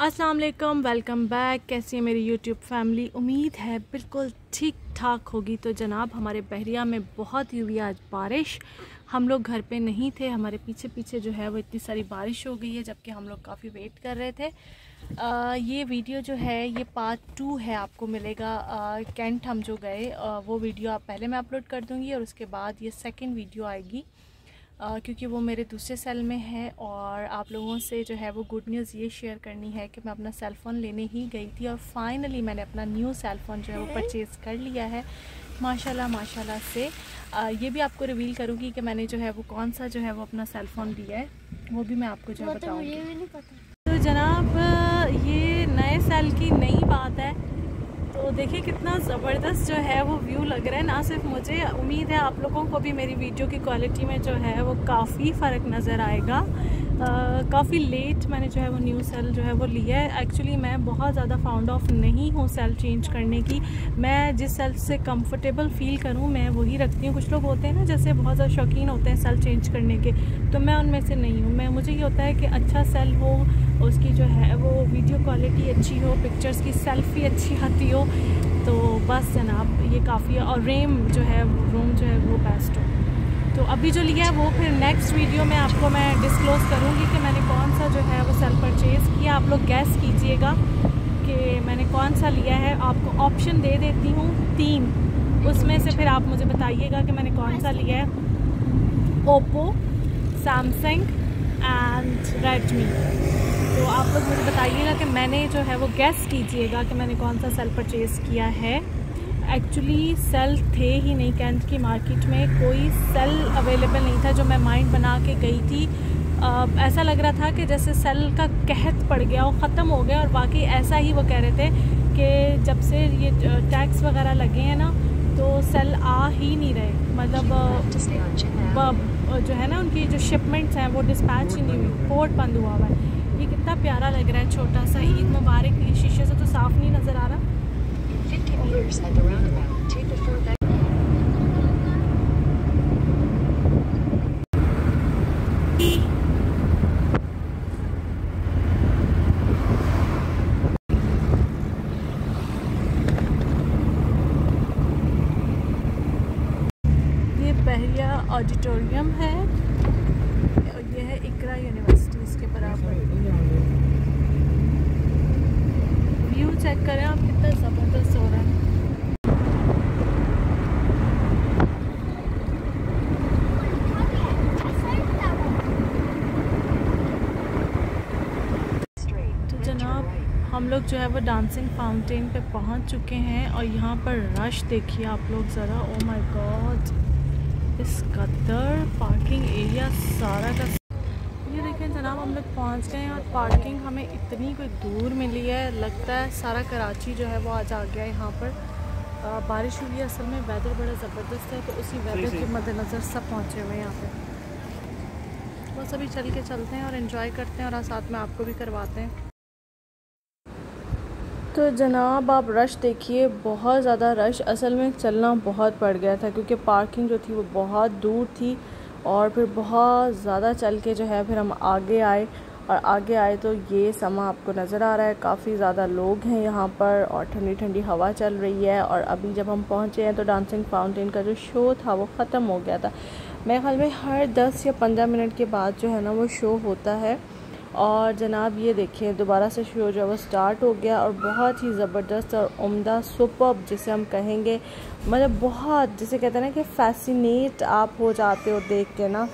अस्सलाम वालेकुम welcome back कैसी है मेरी यूट्यूब फैमिली उम्मीद है बिल्कुल ठीक ठाक होगी। तो जनाब हमारे बहरिया में बहुत ही हुई आज बारिश। हम लोग घर पे नहीं थे हमारे पीछे पीछे जो है वो इतनी सारी बारिश हो गई है जबकि हम लोग काफ़ी वेट कर रहे थे। आ, ये वीडियो जो है ये पार्ट टू है आपको मिलेगा। आ, कैंट हम जो गए आ, वो वीडियो आप पहले मैं अपलोड कर दूँगी और उसके बाद ये सेकेंड वीडियो आएगी। क्योंकि वो मेरे दूसरे सेल में है और आप लोगों से जो है वो गुड न्यूज़ ये शेयर करनी है कि मैं अपना सेल फ़ोन लेने ही गई थी और फाइनली मैंने अपना न्यू सेल फ़ोन जो है वो परचेज़ कर लिया है। माशाल्लाह माशाल्लाह से। आ, ये भी आपको रिवील करूँगी कि मैंने जो है वो कौन सा जो है वो अपना सेल फ़ोन लिया है वो भी मैं आपको जो है तो बताऊँगी। तो जनाब ये नए सेल की नई तो देखिए कितना ज़बरदस्त जो है वो व्यू लग रहा है। ना सिर्फ़ मुझे, उम्मीद है आप लोगों को भी मेरी वीडियो की क्वालिटी में जो है वो काफ़ी फ़र्क नज़र आएगा। काफ़ी लेट मैंने जो है वो न्यू सेल जो है वो लिया है। एक्चुअली मैं बहुत ज़्यादा फाउंड ऑफ़ नहीं हूँ सेल चेंज करने की। मैं जिस सेल से कंफर्टेबल फ़ील करूँ, मैं वही रखती हूँ। कुछ लोग होते हैं ना, जैसे बहुत ज़्यादा शौकीन होते हैं सेल चेंज करने के तो मैं उनमें से नहीं हूँ। मैं, मुझे ये होता है कि अच्छा सेल हो, उसकी जो है वो वीडियो क्वालिटी अच्छी हो पिक्चर्स की सेल्फ़ी अच्छी आती हो तो बस जनाब ये काफ़ी है। और रेम जो है रूम जो है वो बेस्ट हो। तो अभी जो लिया है वो फिर नेक्स्ट वीडियो में आपको मैं डिस्क्लोज़ करूँगी कि मैंने कौन सा जो है वो सेल परचेज़ किया। आप लोग गैस कीजिएगा कि मैंने कौन सा लिया है। आपको ऑप्शन दे देती हूँ तीन। उसमें से फिर आप मुझे बताइएगा कि मैंने कौन सा लिया है। ओप्पो सैमसंग एंड रेडमी तो आप लोग मुझे बताइएगा कि मैंने जो है वो गैस कीजिएगा कि मैंने कौन सा सेल परचेज़ किया है। एक्चुअली सेल थे ही नहीं कैंट की मार्केट में। कोई सेल अवेलेबल नहीं था जो मैं माइंड बना के गई थी। आ, ऐसा लग रहा था कि जैसे सेल का कहत पड़ गया और ख़त्म हो गया और बाकी ऐसा ही वो कह रहे थे कि जब से ये टैक्स वगैरह लगे हैं ना तो सेल आ ही नहीं रहे। मतलब जो है ना उनकी जो शिपमेंट्स हैं वो डिस्पैच ही नहीं हुई। पोर्ट बंद हुआ हुआ है। ये कितना प्यारा लग रहा है छोटा सा ईद मुबारक शीशे से तो साफ़ नहीं नज़र आ रहा। Meters at the roundabout, take the fourth Bahria auditorium है। और ये है इकरा यूनिवर्सिटी इसके बराबर। व्यू चेक करें आप कितना ज़बरदस्त हो रहा है हम लोग जो है वो डांसिंग फाउंटेन पे पहुँच चुके हैं और यहाँ पर रश देखिए आप लोग ज़रा। ओ माय गॉड इस कदर पार्किंग एरिया सारा का ये देखें जनाब हम लोग पहुँच गए हैं और पार्किंग हमें इतनी कोई दूर मिली है। लगता है सारा कराची जो है वो आज आ गया है यहाँ पर। आ, बारिश हुई है असल में वेदर बड़ा ज़बरदस्त है तो उसी वेदर के मद्देनज़र सब पहुँचे हुए हैं यहाँ पर बस अभी चल के चलते हैं और इन्जॉय करते हैं और साथ में आपको भी करवाते हैं। तो जनाब, आप रश देखिए, बहुत ज़्यादा रश असल में चलना बहुत पड़ गया था क्योंकि पार्किंग जो थी वो बहुत दूर थी और फिर बहुत ज़्यादा चल के जो है फिर हम आगे आए और आगे आए तो ये समा आपको नज़र आ रहा है। काफ़ी ज़्यादा लोग हैं यहाँ पर और ठंडी ठंडी हवा चल रही है और अभी जब हम पहुँचे हैं तो डांसिंग फाउंटेन का जो शो था वो ख़त्म हो गया था। मेरे ख्याल में हर दस या पंद्रह मिनट के बाद जो है ना वो शो होता है। और जनाब ये देखें, दोबारा से शो जो है वो स्टार्ट हो गया और बहुत ही ज़बरदस्त और उम्दा सुपर जिसे हम कहेंगे। मतलब बहुत, जिसे कहते हैं ना कि फैसिनेट आप हो जाते हो देख के ना।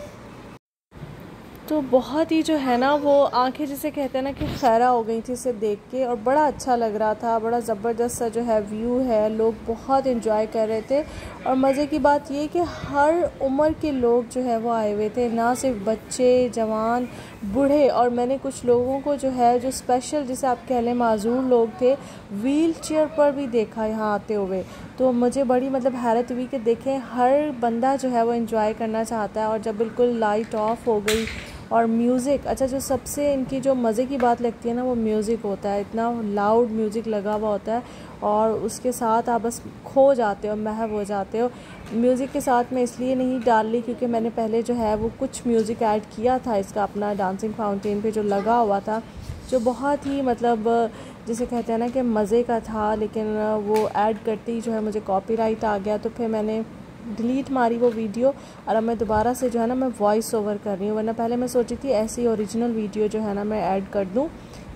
तो बहुत ही जो है ना, वो आँखें जिसे कहते हैं ना कि खैरा हो गई थी इसे देख के और बड़ा अच्छा लग रहा था, बड़ा ज़बरदस्त सा जो है व्यू है, लोग बहुत इन्जॉय कर रहे थे। और मज़े की बात ये कि हर उम्र के लोग जो है वो आए हुए थे, ना सिर्फ़ बच्चे, जवान, बूढ़े और मैंने कुछ लोगों को जो है, जो स्पेशल जिसे आप कह लें माजूर लोग थे व्हील चेयर पर भी देखा यहाँ आते हुए। तो मुझे बड़ी मतलब हैरत हुई कि देखें, हर बंदा जो है वो इन्जॉय करना चाहता है और जब बिल्कुल लाइट ऑफ़ हो गई और म्यूज़िक अच्छा जो सबसे इनकी जो मज़े की बात लगती है ना, वो म्यूज़िक होता है। इतना लाउड म्यूज़िक लगा हुआ होता है और उसके साथ आप बस खो जाते हो, महव हो जाते हो। म्यूज़िक के साथ मैं इसलिए नहीं डाल ली क्योंकि मैंने पहले जो है वो कुछ म्यूज़िक ऐड किया था इसका अपना डांसिंग फाउंटेन पे जो लगा हुआ था, जो बहुत ही मतलब जिसे कहते हैं ना कि मज़े का था, लेकिन वो ऐड करते ही जो है मुझे कॉपीराइट आ गया तो फिर मैंने डिलीट मारी वो वीडियो और अब मैं दोबारा से जो है ना मैं वॉइस ओवर कर रही हूँ वरना पहले मैं सोची थी ऐसी ओरिजिनल वीडियो जो है ना मैं ऐड कर दूँ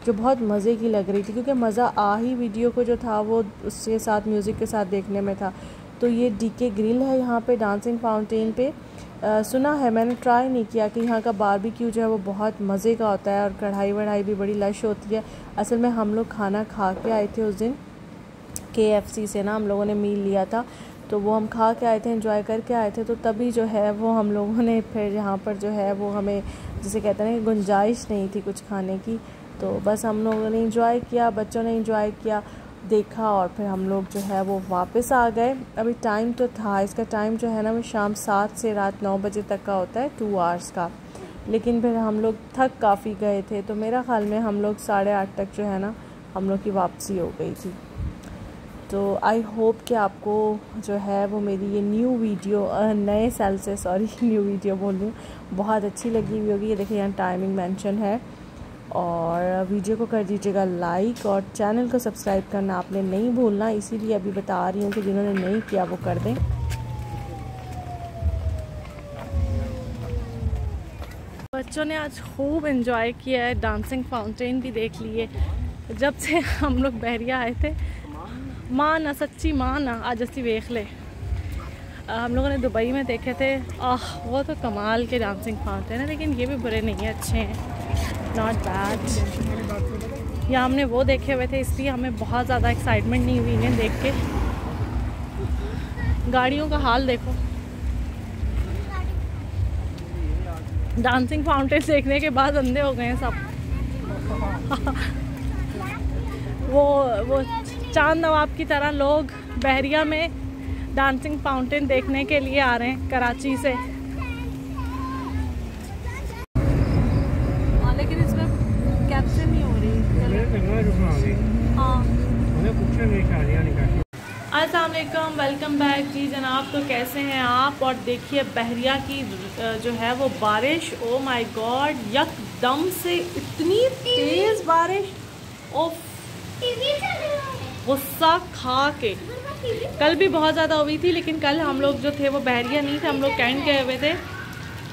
जो बहुत मज़े की लग रही थी क्योंकि मज़ा आ ही वीडियो को जो था वो उसके साथ म्यूज़िक के साथ देखने में था। तो ये डी के ग्रिल है यहाँ पे डांसिंग फाउंटेन पे। आ, सुना है मैंने ट्राई नहीं किया कि यहाँ का बारबेक्यू जो है वो बहुत मज़े का होता है और कढ़ाई वढ़ाई भी बड़ी लश होती है। असल में हम लोग खाना खा के आए थे उस दिन के से ना हम लोगों ने मील लिया था। तो वो हम खा के आए थे इन्जॉय करके आए थे तो तभी जो है वो हम लोगों ने फिर यहाँ पर जो है वो हमें, जिसे कहते हैं गुंजाइश नहीं थी कुछ खाने की। तो बस हम लोगों ने इंजॉय किया, बच्चों ने इंजॉय किया, देखा और फिर हम लोग जो है वो वापस आ गए। अभी टाइम तो था, इसका टाइम जो है ना वो शाम सात से रात नौ बजे तक का होता है टू आवर्स का। लेकिन फिर हम लोग थक काफ़ी गए थे तो मेरा ख्याल में हम लोग साढ़े आठ तक जो है ना, हम लोग की वापसी हो गई थी। तो आई होप कि आपको जो है वो मेरी ये न्यू वीडियो नए सेल से सॉरी न्यू वीडियो बोल रही हूँ, बहुत अच्छी लगी हुई होगी। ये देखिए, यहाँ टाइमिंग मेंशन है। और वीडियो को कर दीजिएगा लाइक और चैनल को सब्सक्राइब करना आपने नहीं भूलना। इसीलिए अभी बता रही हूँ कि जिन्होंने नहीं किया वो कर दें। बच्चों ने आज खूब इन्जॉय किया है। डांसिंग फाउंटेन भी देख लिए। जब से हम लोग बहरिया आए थे माँ ना, सच्ची माँ ना, आज असी वेख ले। हम लोगों ने दुबई में देखे थे। आह, वो तो कमाल के डांसिंग फाउंटेन है लेकिन ये भी बुरे नहीं हैं, अच्छे हैं। नॉट बैड या हमने वो देखे हुए थे, इसलिए हमें बहुत ज़्यादा एक्साइटमेंट नहीं हुई इन्हें देख के। गाड़ियों का हाल देखो। डांसिंग फाउंटेन देखने के बाद अंधे हो गए हैं सब। वो वो चाँद नवाब की तरह लोग बहरिया में डांसिंग फाउंटेन देखने के लिए आ रहे हैं कराची से। हाँ लेकिन इसमें कैप्चर नहीं हो रही। असलम वेलकम बैक जी जनाब तो कैसे हैं आप? और देखिए बहरिया की जो है वो बारिश ओ माय गॉड यकदम से इतनी तेज़ बारिश। ओ गुस्सा खा के। कल भी बहुत ज़्यादा हुई थी लेकिन कल हम लोग जो थे वो बहरिया नहीं थे हम लोग कैंट गए हुए थे।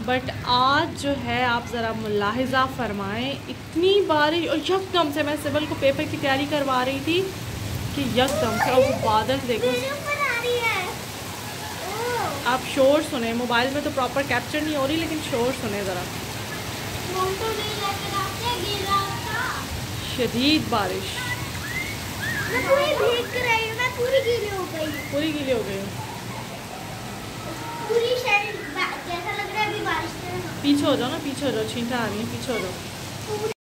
बट आज जो है आप ज़रा मुलाहिजा फरमाएँ इतनी बारिश और यकदम से मैं सिबल को पेपर की तैयारी करवा रही थी कि यकदम से और वो बादल देखो। आप शोर सुने मोबाइल में तो प्रॉपर कैप्चर नहीं हो रही लेकिन शोर सुने ज़रा। शदीद बारिश। मैं पूरी भीग रही हूँ मैं पूरी गीली हो गई। पूरी गीली हो गई पूरी शरीर कैसा लग रहा है अभी बारिश पीछे हो जाओ ना पीछे हो जाओ छींटा आ रही है पीछे हो जाओ।